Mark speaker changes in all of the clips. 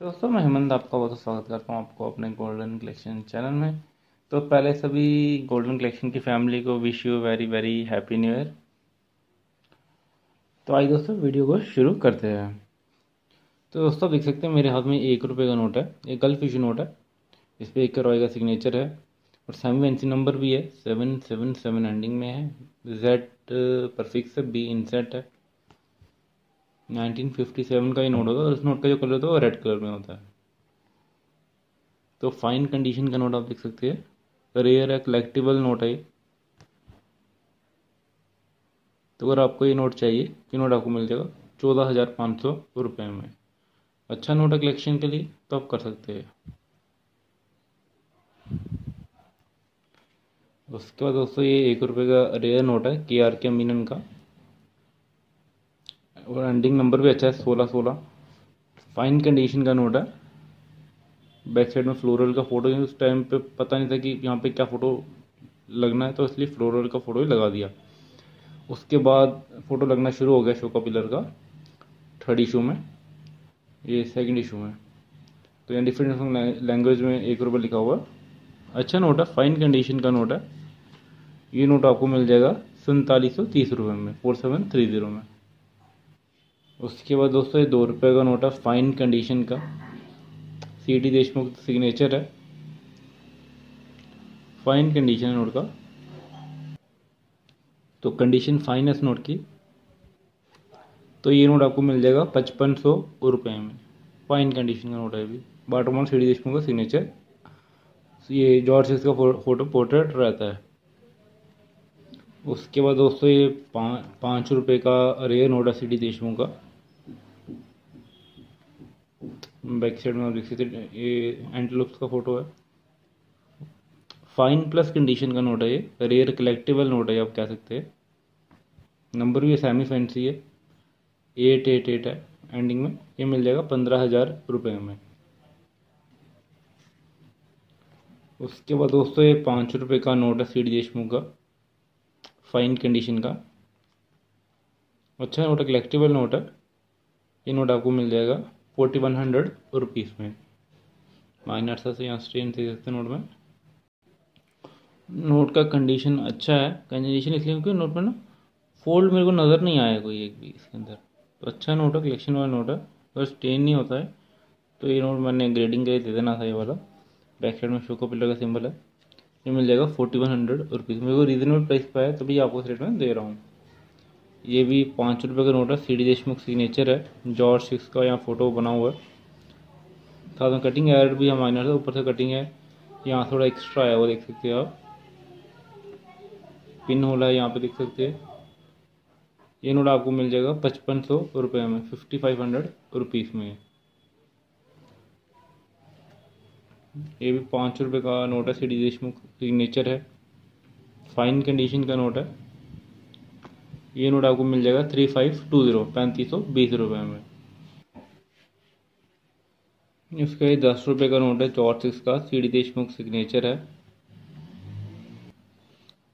Speaker 1: दोस्तों, मैं हेमंत आपका बहुत स्वागत करता हूँ आपको अपने गोल्डन कलेक्शन चैनल में। तो पहले सभी गोल्डन कलेक्शन की फैमिली को wish you very very happy new year तो आइए दोस्तों वीडियो को शुरू करते हैं। तो दोस्तों देख सकते हैं मेरे हाथ में एक रुपये का नोट है, एक गल्फ इशू नोट है। इस पर एक रॉय का सिग्नेचर है और सेवन एन नंबर भी है सेवन सेवन सेवन एंडिंग में है। जेड परफिक्स बी इंसेट है। 1957 का ही नोट होता है, और उस नोट का जो कलर होता है वो रेड कलर में होता है। तो फाइन कंडीशन का नोट आप देख सकते हैं। रेयर है कलेक्टिबल नोट है तो अगर आपको ये नोट चाहिए, ये नोट आपको मिल जाएगा चौदह हज़ार पाँच सौ रुपये में। अच्छा नोट है कलेक्शन के लिए तो आप कर सकते हैं। उसके बाद दोस्तों, ये एक रुपये का रेयर नोट है के आर के मीनन का। और एंडिंग नंबर भी अच्छा है, सोलह सोलह। फाइन कंडीशन का नोट है। बैक साइड में फ्लोरल का फ़ोटो उस टाइम पे पता नहीं था कि यहाँ पे क्या फ़ोटो लगना है तो इसलिए फ्लोरल का फ़ोटो ही लगा दिया। उसके बाद फ़ोटो लगना शुरू हो गया शो का पिलर का थर्ड इशू में। ये सेकंड इशू में। तो यहाँ डिफरेंट लैंग्वेज में एक रुपये लिखा हुआ। अच्छा नोट है फाइन कंडीशन का नोट है। ये नोट आपको मिल जाएगा सैंतालीस सौ तीस रुपये में फोर सेवन थ्री ज़ीरो में। उसके बाद दोस्तों, ये दो रुपये का नोट है फाइन कंडीशन का। सी टी देशमुख सिग्नेचर है। फाइन कंडीशन नोट का। तो कंडीशन फाइन है इस नोट की। तो ये नोट आपको मिल जाएगा पचपन सौ रुपये में। फाइन कंडीशन का नोट है अभी। बाटोमोन सी डी देशमुख का सिग्नेचर ये जॉर्ज का फ़ोटो पोर्ट्रेट रहता है। उसके बाद दोस्तों, ये पाँच पाँच रुपये का रेयर नोट है सी डी देशमुख का। बैक साइड में आप देख सकते ये एंटीलोप्स का फ़ोटो है। फाइन प्लस कंडीशन का नोट है ये रेयर कलेक्टिबल नोट है आप कह सकते हैं। नंबर भी सेमी फैंसी है। एट एट एट है। एंडिंग में ये मिल जाएगा पंद्रह हज़ार रुपये में। उसके बाद दोस्तों ये पाँच रुपये का नोट है सी डी देशमुख का। फाइन कंडीशन का। अच्छा नोट है कलेक्टिबल नोट है। ये नोट आपको मिल जाएगा। फोर्टी वन हंड्रेड रुपीज़ में। माइनर से यहाँ स्ट्रेन दे सकते नोट में। नोट का कंडीशन अच्छा है, कंडीशन इसलिए क्योंकि नोट में ना फोल्ड मेरे को नज़र नहीं आया कोई एक भी इसके अंदर। तो अच्छा नोट है कलेक्शन वाला नोट है अगर स्टेन नहीं होता है। तो ये नोट मैंने ग्रेडिंग के लिए दे देना था ये वाला। बैक साइड में शोको पिलर का सिंबल है। ये मिल जाएगा फोर्टी वन हंड्रेड रुपीज़ मेरे को रीजनेबल प्राइस पाया तभी आपको इस रेट में दे रहा हूँ। ये भी पाँच रुपये का नोट है। सी डी देशमुख सिग्नेचर है। जॉर्ज सिक्स का यहाँ फ़ोटो बना हुआ है। साथ में कटिंग एड भी है माइनर से ऊपर से कटिंग है। यहाँ थोड़ा एक्स्ट्रा है, वो देख सकते हैं आप। पिन होल है, यहाँ पे देख सकते हैं। ये नोट आपको मिल जाएगा पचपन सौ रुपये में फिफ्टी फाइव हंड्रेड रुपीज़ में। ये भी पाँच रुपये का नोट है। सी डी देशमुख सिग्नेचर है। फाइन कंडीशन का नोट है। ये नोट आपको मिल जाएगा थ्री फाइव टू ज़ीरो, पैंतीस सौ, बीस रुपये में। इसका ये दस रुपये का नोट है चौर सिक्स का सी डी देशमुख सिग्नेचर है।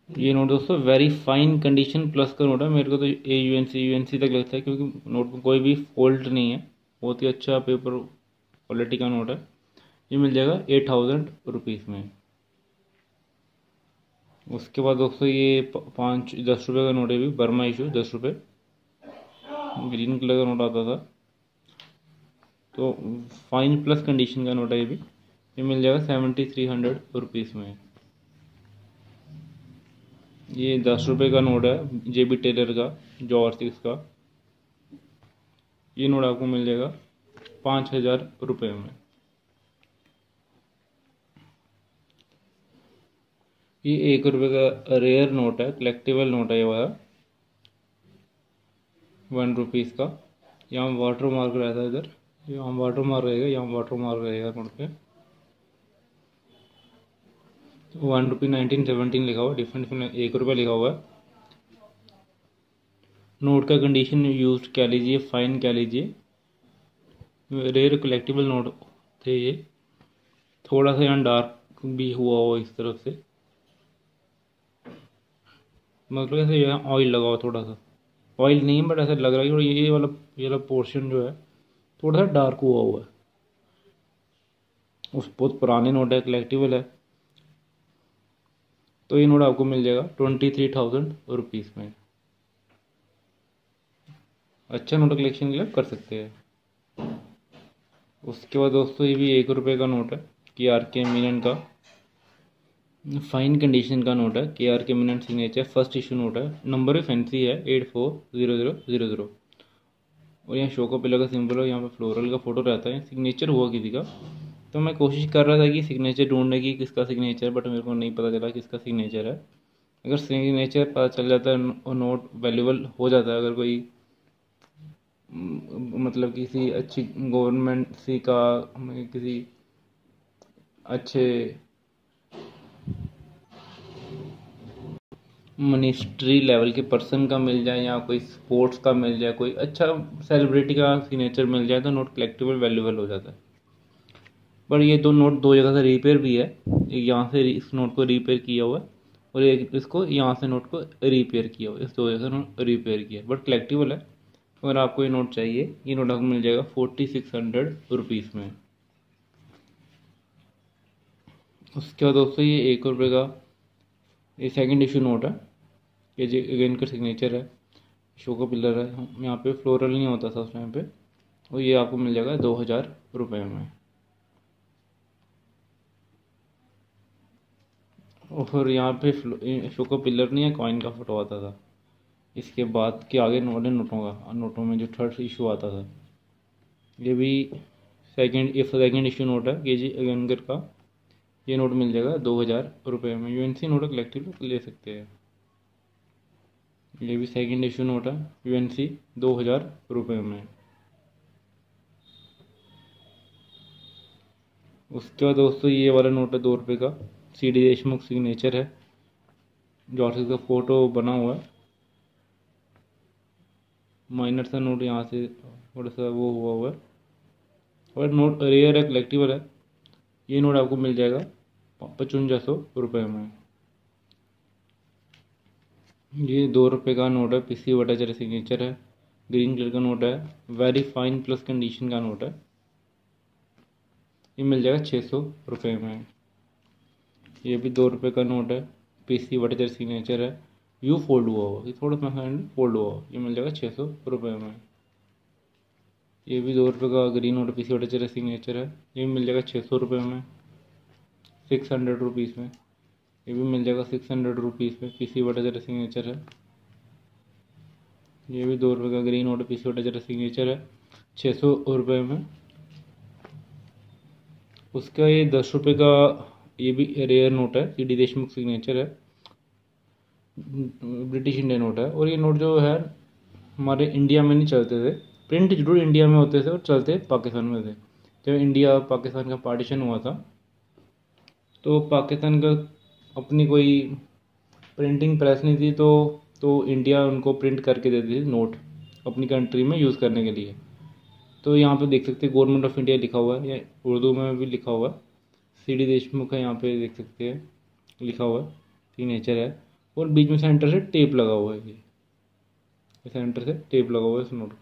Speaker 1: ये नोट दोस्तों वेरी फाइन कंडीशन प्लस का नोट है। मेरे को तो A U N C U N C तक लगता है, क्योंकि नोट में कोई भी फॉल्ट नहीं है। बहुत ही अच्छा पेपर क्वालिटी का नोट है। ये मिल जाएगा एट थाउज़ेंड रुपीज़ में। उसके बाद दोस्तों ये पाँच, दस रुपये का नोट है भी बर्मा इशू दस रुपये ग्रीन कलर का नोट आता था। तो फाइन प्लस कंडीशन का नोट है ये भी। ये मिल जाएगा सेवेंटी थ्री हंड्रेड रुपीज़ में। ये दस रुपये का नोट है जे बी टेलर का सिक्स का ये नोट आपको मिल जाएगा पाँच हज़ार रुपये में। ये एक रुपये का रेयर नोट है कलेक्टिबल नोट है ये वाला। वन रुपीज़ का। यहाँ वाटर मार्क रहता है इधर। यहाँ वाटर मार्क रहेगा, यहाँ वाटर मार्क रहेगा नोट पे। वन रुपी नाइनटीन सेवनटीन लिखा हुआ डिफरेंट डिफरेंट एक रुपये लिखा हुआ है। नोट का कंडीशन यूज़ कह लीजिए फाइन कह लीजिए। रेयर कलेक्टिबल नोट थे ये। थोड़ा सा यहाँ डार्क भी हुआ हो इस तरफ़ से। मतलब ऐसे यहाँ ऑयल लगा हुआ थोड़ा सा ऑयल नहीं है बट ऐसा लग रहा है कि ये वाला ये वाला पोर्शन जो है थोड़ा सा डार्क हुआ हुआ है। उस बहुत पुराने नोट है कलेक्टिबल है। तो ये नोट आपको मिल जाएगा ट्वेंटी थ्री थाउज़ेंड रुपीज़ में। अच्छा नोट कलेक्शन के लिए कर सकते हैं। उसके बाद दोस्तों, ये भी एक रुपये का नोट है, के आर के मीनन का। फाइन कंडीशन का नोट है K R K Menon signature first issue note है नंबर भी फैंसी है eight four zero zero zero zero और यहाँ शो का पिलर का सिंबल है, यहाँ पे फ्लोरल का फ़ोटो रहता है सिग्नेचर हुआ किसी का। तो मैं कोशिश कर रहा था कि सिग्नेचर ढूँढने की किसका सिग्नेचर बट मेरे को नहीं पता चला किसका सिग्नेचर है। अगर सिग्नेचर पता चल जाता है, और नोट वैल्यूबल हो जाता है, अगर कोई मतलब किसी अच्छी गवर्नमेंट सी का, किसी अच्छे मिनिस्ट्री लेवल के पर्सन का मिल जाए या कोई स्पोर्ट्स का मिल जाए, कोई अच्छा सेलिब्रिटी का सिग्नेचर मिल जाए तो नोट कलेक्टिबल वैल्यूबल हो जाता है। पर ये दो नोट दो जगह से रिपेयर भी है। एक यहाँ से इस नोट को रिपेयर किया हुआ है और एक इसको यहाँ से नोट को रिपेयर किया हुआ है। इस दो जगह से नोट रिपेयर किया बट कलेक्टिबल है। अगर आपको ये नोट चाहिए, ये नोट आपको मिल जाएगा फोर्टी सिक्स हंड्रेड रुपीज़ में। उसके बाद दोस्तों ये एक रुपये का ये सेकंड इशू नोट है। ये जी अगेन का सिग्नेचर है। शो का पिलर है। यहाँ पे फ्लोरल नहीं होता था उस टाइम पे। और ये आपको मिल जाएगा दो हज़ार रुपये में। और यहाँ पे शो का पिलर नहीं है कॉइन का फ़ोटो आता था। इसके बाद के आगे नोट नोटों का नोटों में जो थर्ड इशू आता था। ये भी सेकंड ये सेकंड इशू नोट है। के जी अगेनगर का ये नोट मिल जाएगा, दो हज़ार रुपये में। यूएनसी नोट कलेक्टिव ले सकते हैं। ये भी सेकंड इशू नोट है यूएनसी दो हज़ार रुपये में। उसके बाद दोस्तों ये वाला नोट है दो रुपये का। सी डी देशमुख सिग्नेचर है। जॉर्ज का फ़ोटो बना हुआ है। माइनर सा नोट यहाँ से थोड़ा सा वो हुआ हुआ है। और नोट रेयर है कलेक्टिवल है। ये नोट आपको मिल जाएगा। पचवंजा सौ रुपये में। ये दो रुपये का नोट है पीसी वटाचर सिग्नेचर है ग्रीन कलर का नोट है वेरी फाइन प्लस कंडीशन का नोट है। ये मिल जाएगा छः सौ रुपये में। ये भी दो रुपये का नोट है पीसी वटाचर सिग्नेचर है। यू फोल्ड हुआ हुआ ये थोड़ा सा फोल्ड हुआ ये मिल जाएगा छः सौ रुपये में। ये भी दो रुपये का green note P C Bhattacharya signature है। ये भी मिल जाएगा छः सौ रुपये में सिक्स हंड्रेड रुपीज़ में। ये भी मिल जाएगा सिक्स हंड्रेड रुपीज़ में पी सी वटाचर सिग्नेचर है। ये भी दो रुपये का green note P C Bhattacharya signature है छः सौ रुपये में। उसका ये दस रुपये का ये भी रेयर नोट है सी डी देशमुख सिग्नेचर है। ब्रिटिश इंडिया नोट है। और ये नोट जो है, हमारे इंडिया में नहीं चलते थे। प्रिंट ज़रूर इंडिया में होते थे और चलते पाकिस्तान में थे। जब इंडिया पाकिस्तान का पार्टीशन हुआ था तो पाकिस्तान का अपनी कोई प्रिंटिंग प्रेस नहीं थी तो तो इंडिया उनको प्रिंट करके देती थी नोट अपनी कंट्री में यूज़ करने के लिए। तो यहाँ पे देख सकते हैं गवर्नमेंट ऑफ़ इंडिया लिखा हुआ है, या उर्दू में भी लिखा हुआ है। सी डी देशमुख है, यहाँ पे देख सकते हैं, लिखा हुआ है सिग्नेचर है। और बीच में सेंटर से टेप लगा हुआ है ये। सेंटर से टेप लगा हुआ है इस नोट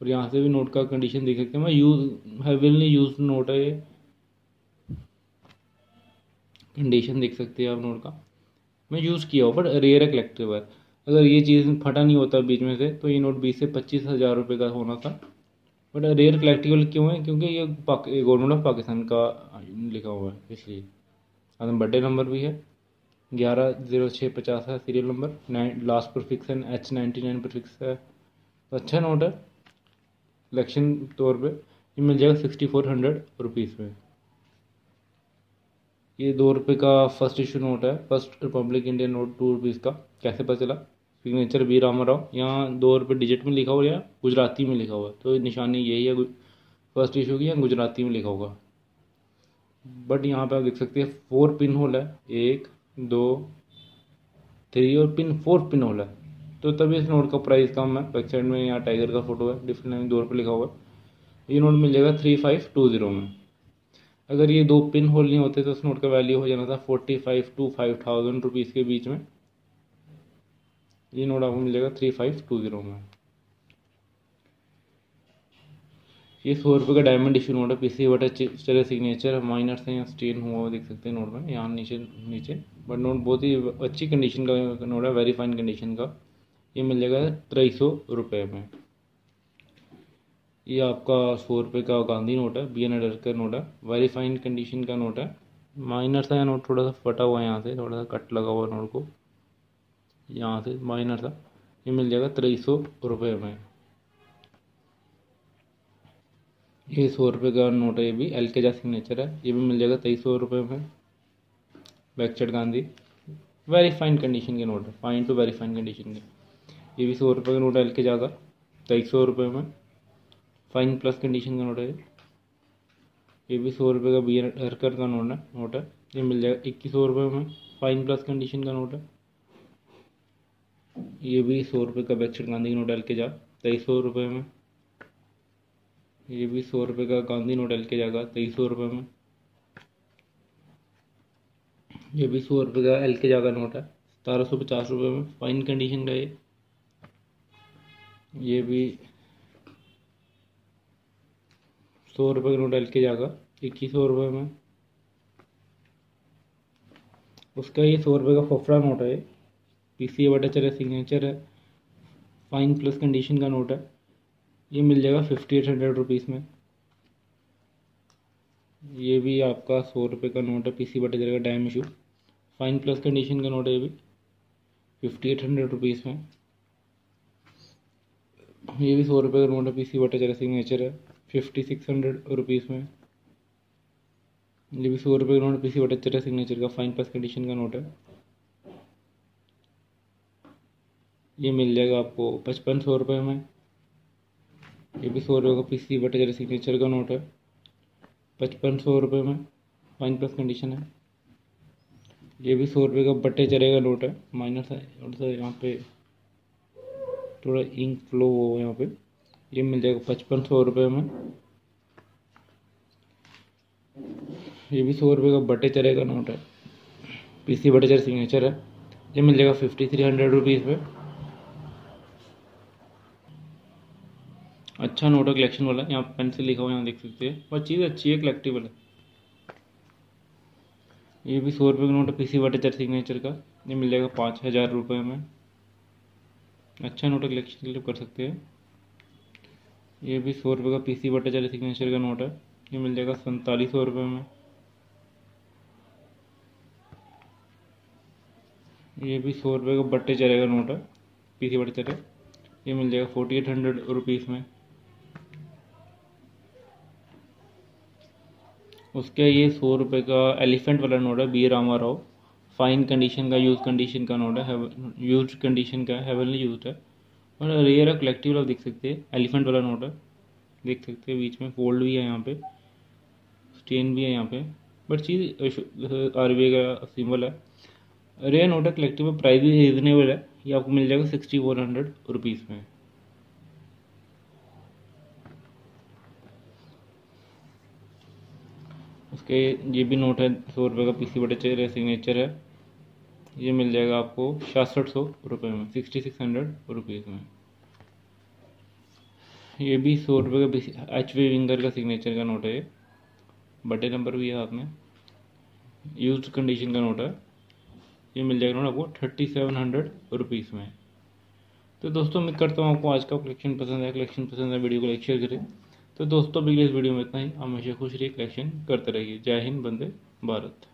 Speaker 1: और यहाँ से भी नोट का कंडीशन देख सकते हैं। मैं यूज़ हैविलली यूज़ नोट है ये। कंडीशन देख सकते हैं आप नोट का। मैं यूज़ किया हूँ बट रेयर है कलेक्टिव है अगर ये चीज़ फटा नहीं होता बीच में से तो ये नोट बीस से पच्चीस हज़ार रुपये का होना था। बट रेयर कलेक्टिबल क्यों है? क्योंकि ये गवर्नमेंट ऑफ़ पाकिस्तान का लिखा हुआ है, इसलिए। आदम बर्थडे नंबर भी है। ग्यारह ज़ीरो छः पचास है सीरियल नंबर नाइन लास्ट पर फिक्स है एच नाइन्टी नाइन पर फिक्स है। तो अच्छा नोट है। कलेक्शन तौर पे, ये मिल जाएगा सिक्सटी फोर हंड्रेड रुपीज़ में। ये दो रुपये का फ़र्स्ट इशू नोट है first republic Indian note two rupees का। कैसे पता चला? सिग्नेचर वी रामाराव यहाँ दो रुपये डिजिट में लिखा हुआ या गुजराती में लिखा हुआ तो निशानी यही है फ़र्स्ट इशू की या गुजराती में लिखा होगा। बट यहाँ पे आप देख सकते हैं फोर पिन होल है। एक, दो थ्री और पिन फोर पिन होल है। तो तभी इस नोट का प्राइस कम है। बैक साइड में यहाँ टाइगर का फ़ोटो है, डिफरेंट दो रुपये लिखा हुआ है। ये नोट मिल जाएगा थ्री फाइव टू ज़ीरो में। अगर ये दो पिन होल नहीं होते तो उस नोट का वैल्यू हो जाना था forty five two five thousand rupees के बीच में। ये नोट आपको मिलेगा थ्री फाइव टू ज़ीरो में। ये सौ रुपये का डायमंड इशू नोट है पीसी बटा चले सिग्नेचर माइनर से यहाँ स्टेन हुआ हुआ देख सकते हैं नोट में, यहाँ नीचे नीचे। बट नोट बहुत ही अच्छी कंडीशन का नोट है वेरी फाइन कंडीशन का। ये मिल जाएगा तेईस सौ रुपये में। ये आपका सौ रुपये का गांधी नोट है बी एन एडर का नोट है वेरी फाइन कंडीशन का नोट है। माइनर सा नोट, थोड़ा सा फटा हुआ है यहाँ से, थोड़ा सा कट लगा हुआ नोट को। यहाँ से माइनर सा, ये मिल जाएगा तेईस सौ रुपये में। ये सौ रुपये का नोट है, ये भी एल के जा सिग्नेचर है, ये भी मिल जाएगा तेईस सौ रुपये में। बैकचेट गांधी वेरी फाइन कंडीशन के नोट है fine to very fine condition के। ये भी सौ रुपये का नोट है के जागा तेईस सौ रुपये में फाइन प्लस कंडीशन का नोट है ये। भी सौ रुपये का बी एन हरकर का नोट है नोट है। ये मिल जाएगा इक्कीस सौ रुपये में फाइन प्लस कंडीशन का नोट है। ये भी सौ रुपये का बैकसेट गांधी का नोट एल के जा तेईस सौ रुपये में ये भी सौ रुपये का गांधी नोट एल के जाएगा तेईस सौ रुपये में ये भी सौ रुपये का एल के जाएगा नोट है। सतारह सौ पचास रुपये में फाइन कंडीशन का ये। ये भी सौ रुपये का नोट एल के जाएगा इक्कीस सौ रुपये में। उसका ये सौ रुपये का फोफड़ा नोट है पी सी बटा चले सिग्नेचर है फाइन प्लस कंडीशन का नोट है। ये मिल जाएगा फिफ्टी एट हंड्रेड रुपीज़ में। ये भी आपका सौ रुपये का नोट है पी सी बटा चलेगा डैम इशू फाइन प्लस कंडीशन का नोट है ये भी फिफ्टी एट हंड्रेड रुपीज़ में। ये भी सौ रुपये का नोट है पी सी बटा चलेगा सिग्नेचर है फिफ्टी सिक्स हंड्रेड रुपीज़ में। ये भी सौ रुपये का note P C Bhattacharya signature का फाइन प्लस कंडीशन का नोट है। ये मिल जाएगा आपको पचपन सौ रुपये में। ये भी सौ रुपये का P P C Bhattacharya signature का नोट है, पचपन सौ रुपये में फाइन प्लस कंडीशन है। ये भी सौ रुपये का बट्टे चरे का नोट है माइनस है सा यहाँ पे थोड़ा इंक फ्लो हो यहाँ पे। ये मिल जाएगा पचपन सौ रुपये में। ये भी सौ रुपये का बटे चरे का नोट है। पीसी बटे चर सिग्नेचर है। ये मिल जाएगा फिफ्टी थ्री हंड्रेड रुपीज़ में अच्छा नोट है कलेक्शन वाला। यहाँ पेन से लिखा हुआ यहाँ देख सकते हैं। और चीज़ अच्छी है कलेक्टिबल है। ये भी सौ रुपये का नोट है, पीसी बटे चर सिग्नेचर का। ये मिल जाएगा पाँच हज़ार रुपये में। अच्छा नोट कलेक्शन के कर सकते हैं। ये भी सौ रुपये का पीसी बटे चले सिग्नेचर का नोट है। ये मिल जाएगा सैंतालीस सौ रुपये में। ये भी सौ रुपये का बट्टे चले का नोट है पीसी बटे चले ये मिल जाएगा फोर्टी एट हंड्रेड रुपीज़ में। उसके ये सौ रुपये का एलिफेंट वाला नोट है B Rama Rao fine condition का यूज़ कंडीशन का नोट है यूज़ कंडीशन का हेवनली यूज़ है। और रेयर है कलेक्टिव आप देख सकते हैं एलिफेंट वाला नोट है। देख सकते हैं, बीच में फोल्ड भी है यहाँ पे स्टेन भी है यहाँ पे। बट चीज़ आर का सिंबल है। रेयर नोट है कलेक्टिव प्राइस भी रिजनेबल है। ये आपको मिल जाएगा सिक्सटी फोर हंड्रेड रुपीज़ में। उसके ये भी नोट है, सौ रुपये का पीसी बटे सिग्नेचर है। ये मिल जाएगा आपको छियासठ सौ रुपये में सिक्सटी सिक्स हंड्रेड रुपीज़ में। ये भी सौ रुपये का एच वी विंगर का सिग्नेचर का नोट है ये। बटे नंबर भी है हाथ में। यूज़ कंडीशन का नोट है। ये मिल जाएगा नोट आपको थर्टी सेवन हंड्रेड रुपीज़ में। तो दोस्तों मैं करता हूँ आपको आज का कलेक्शन पसंद है कलेक्शन पसंद है वीडियो को लाइक शेयर करें। तो दोस्तों, अभी इस वीडियो में इतना ही। हमेशा खुश रहिए कलेक्शन करते रहिए। जय हिंद बंदे भारत।